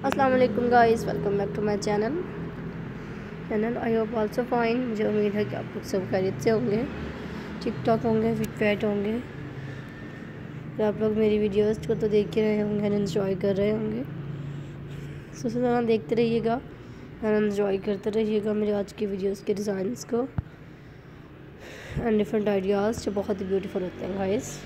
अस्सलाम वालेकुम guys welcome back to my channel channel I hope also fine मुझे उम्मीद है कि आप लोग सब खैरियत से होंगे ठीक ठाक होंगे फिट फैट होंगे। तो आप लोग मेरी वीडियोस को तो देख ही रहे होंगे एंड इन्जॉय कर रहे होंगे। सबसे ज़्यादा देखते रहिएगा एंड इन्जॉय करते रहिएगा मेरे आज की वीडियोस के डिज़ाइंस को। एंड डिफरेंट आइडियाज़ जो बहुत ही ब्यूटीफुल होते हैं गाइस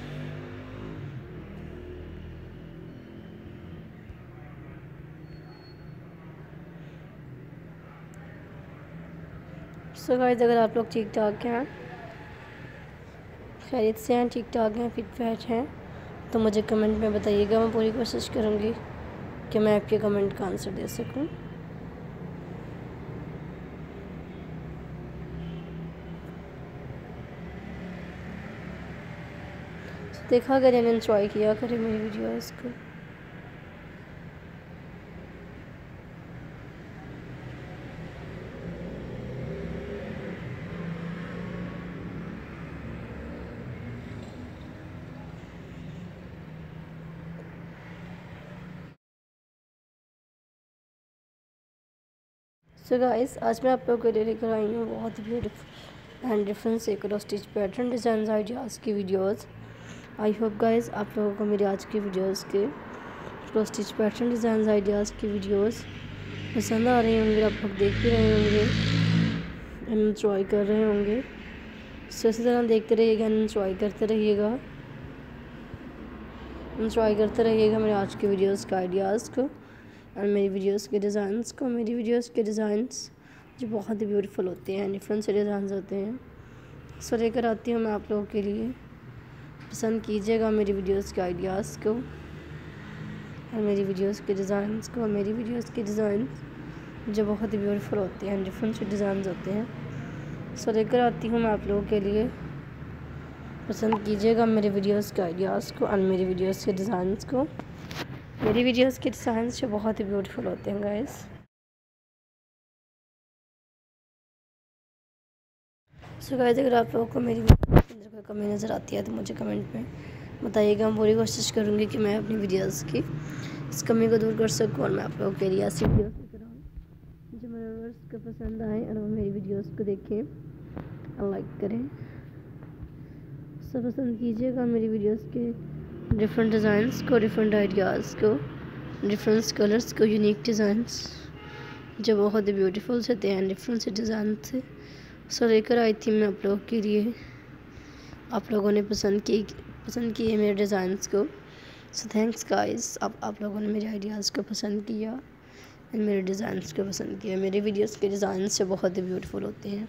सो गाइस अगर आप लोग ठीक ठाक हैं, खैरियत से हैं ठीक ठाक हैं फिट फैट हैं तो मुझे कमेंट में बताइएगा, मैं पूरी कोशिश करूँगी कि मैं आपके कमेंट का आंसर दे सकूँ। देखा करें इन्जॉय किया करें मेरी वीडियोस को। सो गाइस आज मैं आप लोगों के लिए लेकर आई हूँ बहुत ही beautiful and different cross stitch pattern design ideas की वीडियोस आई होप गाइस आप लोगों को मेरी आज की वीडियोस के cross stitch pattern design ideas की वीडियोस पसंद आ रही होंगे, आप लोग देख भी रहे होंगे इन्जॉय कर रहे होंगे। सो इसी तरह देखते रहिएगा इन्जॉय करते रहिएगा। इन्जॉय करते रहिएगा मेरे आज की वीडियोज़ का आइडियाज़ को। और मेरी वीडियोस के डिज़ाइंस को, मेरी वीडियोस के डिज़ाइंस जो बहुत ही ब्यूटीफुल होते हैं डिफरेंट से डिज़ाइन होते हैं। सो लेकर आती हूँ मैं आप लोगों के लिए। पसंद कीजिएगा मेरी वीडियोस के आइडियाज़ को और मेरी वीडियोस के डिज़ाइंस को। मेरी वीडियोस के डिज़ाइन जो बहुत ही ब्यूटीफुल होते हैं डिफरेंट से डिज़ाइन होते हैं। सो लेकर आती हूँ मैं आप लोगों के लिए। पसंद कीजिएगा मेरे वीडियोस के आइडियाज़ को और मेरी वीडियोस के डिज़ाइंस को। मेरी वीडियोस के डिज़ाइंस जो बहुत ही ब्यूटीफुल होते हैं गाइस सो गाइस अगर आप लोगों को मेरी अंदर कोई कमी नज़र आती है तो मुझे कमेंट में बताइएगा। मैं पूरी कोशिश करूँगी कि मैं अपनी वीडियोस की इस कमी को दूर कर सकूँ और मैं आप लोगों के लिए ऐसी वीडियोस लेकर आऊँ जो मेरे व्यूअर्स को पसंद आए और वो मेरी वीडियोस को देखें और लाइक करें। सब पसंद कीजिएगा मेरी वीडियोस के डिफरेंट डिज़ाइंस को डिफरेंट आइडियाज़ को डिफरेंट कलर्स को यूनिक डिज़ाइंस जो बहुत ही ब्यूटीफुल से थे हैं डिफरेंट से डिज़ाइन थे। सो लेकर आई थी मैं आप लोगों के लिए। आप लोगों ने पसंद की, पसंद किए मेरे डिज़ाइंस को। सो थैंक्स गाइस आप आप लोगों ने मेरे आइडियाज़ को पसंद किया। एंड मेरे डिज़ाइंस को पसंद किया। मेरे वीडियोस के डिज़ाइन से बहुत ही ब्यूटीफुल होते हैं।